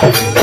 Thank you.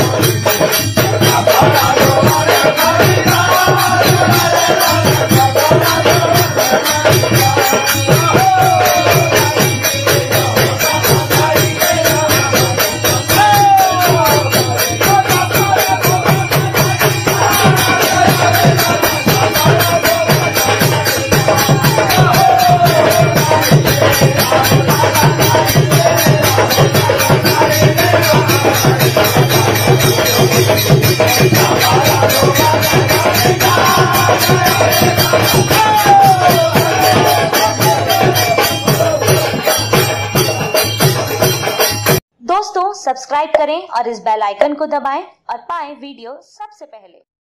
दोस्तों subscribe करें और इस बेल आइकन को दबाएँ और पाएँ वीडियो सबसे पहले।